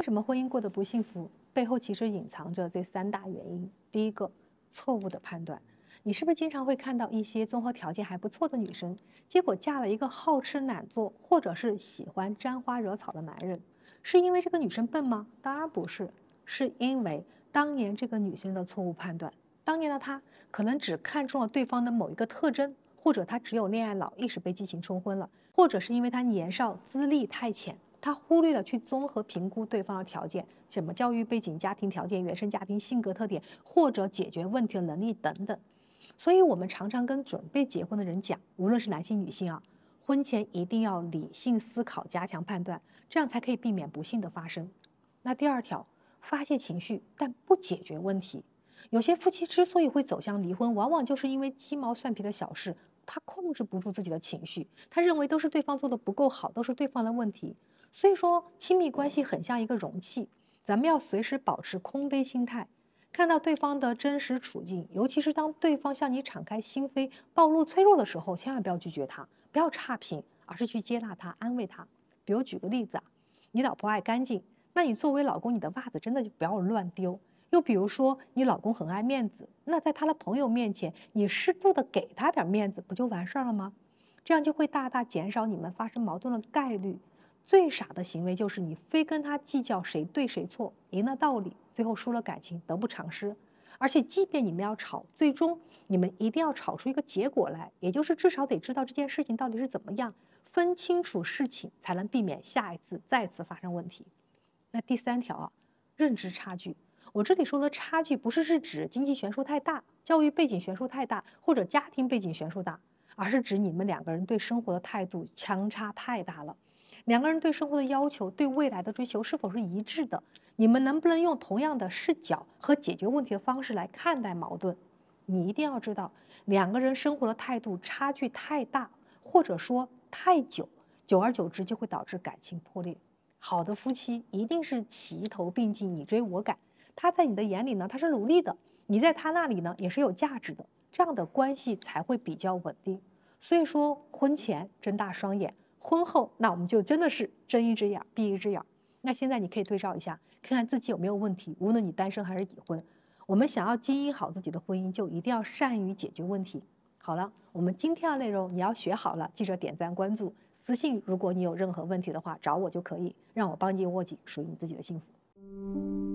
为什么婚姻过得不幸福？背后其实隐藏着这三大原因。第一个，错误的判断。你是不是经常会看到一些综合条件还不错的女生，结果嫁了一个好吃懒做或者是喜欢沾花惹草的男人？是因为这个女生笨吗？当然不是，是因为当年这个女生的错误判断。当年的她可能只看中了对方的某一个特征，或者她只有恋爱脑，一时被激情冲昏了，或者是因为她年少，资历太浅。他忽略了去综合评估对方的条件，什么教育背景、家庭条件、原生家庭、性格特点，或者解决问题的能力等等。所以，我们常常跟准备结婚的人讲，无论是男性女性啊，婚前一定要理性思考，加强判断，这样才可以避免不幸的发生。那第二条，发泄情绪但不解决问题。有些夫妻之所以会走向离婚，往往就是因为鸡毛蒜皮的小事，他控制不住自己的情绪，他认为都是对方做的不够好，都是对方的问题。所以说，亲密关系很像一个容器，咱们要随时保持空杯心态，看到对方的真实处境，尤其是当对方向你敞开心扉、暴露脆弱的时候，千万不要拒绝他，不要差评，而是去接纳他、安慰他。比如举个例子啊，你老婆爱干净，那你作为老公，你的袜子真的就不要乱丢。又比如说，你老公很爱面子，那在他的朋友面前，你适度的给他点面子，不就完事儿了吗？这样就会大大减少你们发生矛盾的概率。最傻的行为就是你非跟他计较谁对谁错，赢了道理，最后输了感情，得不偿失。而且，即便你们要吵，最终你们一定要吵出一个结果来，也就是至少得知道这件事情到底是怎么样，分清楚事情，才能避免下一次再次发生问题。那第三条啊，认知差距。我这里说的差距，不是是指经济悬殊太大、教育背景悬殊太大或者家庭背景悬殊大，而是指你们两个人对生活的态度相差太大了。两个人对生活的要求、对未来的追求是否是一致的？你们能不能用同样的视角和解决问题的方式来看待矛盾？你一定要知道，两个人生活的态度差距太大，或者说太久，久而久之就会导致感情破裂。好的夫妻一定是齐头并进，你追我赶。他在你的眼里呢，他是努力的；你在他那里呢，也是有价值的。这样的关系才会比较稳定。所以说，婚前睁大双眼。婚后，那我们就真的是睁一只眼闭一只眼。那现在你可以对照一下，看看自己有没有问题。无论你单身还是已婚，我们想要经营好自己的婚姻，就一定要善于解决问题。好了，我们今天的内容你要学好了，记着点赞关注，私信如果你有任何问题的话找我就可以，让我帮你握紧属于你自己的幸福。